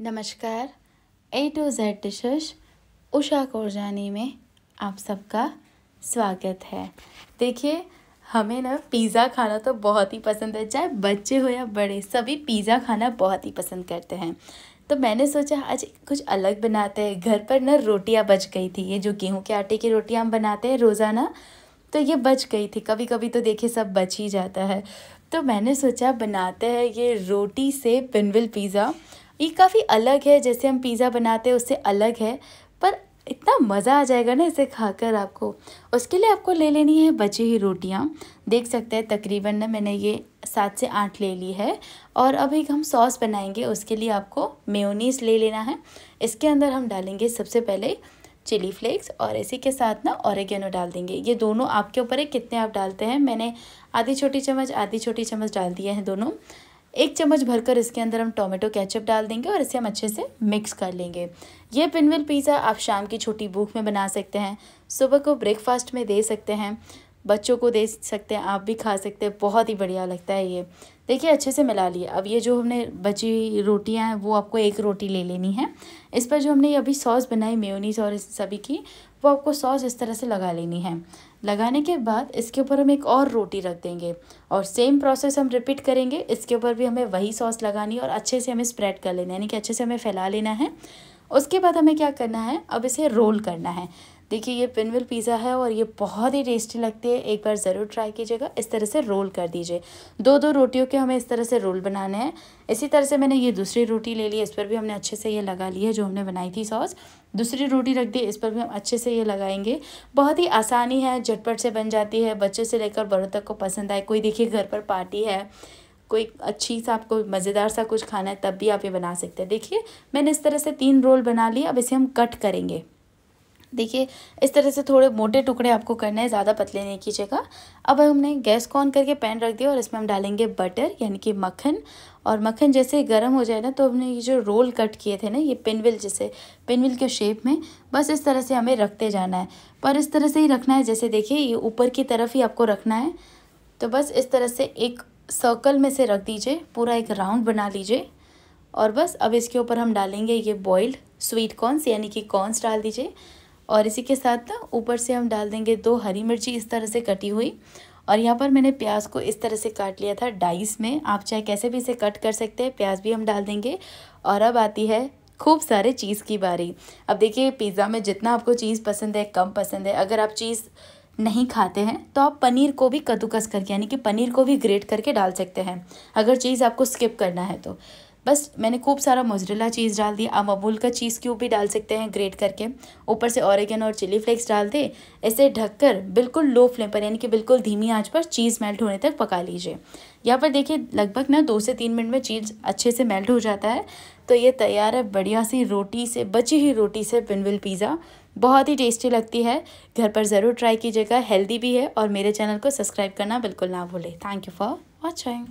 नमस्कार A to Z dishes Usha Korjani में आप सबका स्वागत है। देखिए, हमें ना पिज़्ज़ा खाना तो बहुत ही पसंद है, चाहे बच्चे हो या बड़े, सभी पिज़्ज़ा खाना बहुत ही पसंद करते हैं। तो मैंने सोचा, आज कुछ अलग बनाते हैं। घर पर ना रोटियाँ बच गई थी, ये जो गेहूँ के आटे की रोटियाँ हम बनाते हैं रोज़ाना तो ये बच गई थी। कभी कभी तो देखिए, सब बच ही जाता है। तो मैंने सोचा, बनाते हैं ये रोटी से पिनविल पिज़्ज़ा। ये काफ़ी अलग है, जैसे हम पिज़्ज़ा बनाते हैं उससे अलग है, पर इतना मज़ा आ जाएगा ना इसे खाकर आपको। उसके लिए आपको ले लेनी है बची हुई रोटियाँ। देख सकते हैं, तकरीबन ना मैंने ये सात से आठ ले ली है। और एक हम सॉस बनाएँगे, उसके लिए आपको मेयोनीस ले लेना है। इसके अंदर हम डालेंगे सबसे पहले चिली फ्लेक्स और इसी के साथ ना ऑरेगेनो डाल देंगे। ये दोनों आपके ऊपर है, कितने आप डालते हैं? मैंने आधी छोटी चम्मच, आधी छोटी चम्मच डाल दिए हैं दोनों। एक चम्मच भरकर इसके अंदर हम टोमेटो कैचअप डाल देंगे और इसे हम अच्छे से मिक्स कर लेंगे। ये पिनविल पिज़्ज़ा आप शाम की छोटी भूख में बना सकते हैं, सुबह को ब्रेकफास्ट में दे सकते हैं। बच्चों को दे सकते हैं, आप भी खा सकते हैं। बहुत ही बढ़िया लगता है ये। देखिए, अच्छे से मिला लिए अब ये जो हमने बची रोटियाँ हैं, वो आपको एक रोटी ले लेनी है। इस पर जो हमने अभी सॉस बनाई मेयोनीस और इस सभी की, वो आपको सॉस इस तरह से लगा लेनी है। लगाने के बाद इसके ऊपर हम एक और रोटी रख देंगे और सेम प्रोसेस हम रिपीट करेंगे। इसके ऊपर भी हमें वही सॉस लगानी और अच्छे से हमें स्प्रेड कर लेना है, यानी कि अच्छे से हमें फैला लेना है। उसके बाद हमें क्या करना है? अब इसे रोल करना है। देखिए, ये पिनविल पिज़्ज़ा है और ये बहुत ही टेस्टी लगती है। एक बार ज़रूर ट्राई कीजिएगा। इस तरह से रोल कर दीजिए। दो दो रोटियों के हमें इस तरह से रोल बनाने हैं। इसी तरह से मैंने ये दूसरी रोटी ले ली। इस पर भी हमने अच्छे से ये लगा ली है जो हमने बनाई थी सॉस। दूसरी रोटी रख दी। इस पर भी हम अच्छे से ये लगाएँगे। बहुत ही आसानी है, झटपट से बन जाती है। बच्चे से लेकर बड़ों तक को पसंद आए। कोई देखिए, घर पर पार्टी है। कोई अच्छी सा आपको मज़ेदार सा कुछ खाना है, तब भी आप ये बना सकते हैं। देखिए, मैंने इस तरह से तीन रोल बना लिए। अब इसे हम कट करेंगे। देखिए, इस तरह से थोड़े मोटे टुकड़े आपको करने हैं, ज़्यादा पतले नहीं कीजिएगा। अब हमने गैस को ऑन करके पैन रख दिया और इसमें हम डालेंगे बटर, यानी कि मक्खन। और मक्खन जैसे गर्म हो जाए ना तो हमने ये जो रोल कट किए थे ना, ये पिनविल जैसे, पिनविल के शेप में, बस इस तरह से हमें रखते जाना है। पर इस तरह से ही रखना है, जैसे देखिए, ये ऊपर की तरफ़ ही आपको रखना है। तो बस इस तरह से एक सर्कल में से रख दीजिए, पूरा एक राउंड बना लीजिए। और बस अब इसके ऊपर हम डालेंगे ये बॉइल्ड स्वीट कॉर्नस यानी कि कॉर्नस डाल दीजिए। और इसी के साथ ना ऊपर से हम डाल देंगे दो हरी मिर्ची इस तरह से कटी हुई। और यहाँ पर मैंने प्याज को इस तरह से काट लिया था डाइस में। आप चाहे कैसे भी इसे कट कर सकते हैं, प्याज भी हम डाल देंगे। और अब आती है खूब सारे चीज़ की बारी। अब देखिए, पिज़्ज़ा में जितना आपको चीज़ पसंद है, कम पसंद है, अगर आप चीज़ नहीं खाते हैं तो आप पनीर को भी कद्दूकस करके, यानी कि पनीर को भी ग्रेट करके डाल सकते हैं, अगर चीज़ आपको स्किप करना है तो। बस मैंने खूब सारा मोजरेला चीज़ डाल दिया। आप अमूल का चीज़ क्यूब भी डाल सकते हैं ग्रेट करके। ऊपर से ऑरेगन और चिली फ्लेक्स डाल दे। इसे ढककर बिल्कुल लो फ्लेम पर, यानी कि बिल्कुल धीमी आँच पर चीज़ मेल्ट होने तक पका लीजिए। यहाँ पर देखिए, लगभग ना दो से तीन मिनट में चीज़ अच्छे से मेल्ट हो जाता है। तो ये तैयार है बढ़िया सी रोटी से, बची हुई रोटी से पिनविल पिज़्ज़ा बहुत ही टेस्टी लगती है। घर पर ज़रूर ट्राई कीजिएगा। हेल्दी भी है और मेरे चैनल को सब्सक्राइब करना बिल्कुल ना भूलें। Thank you for watching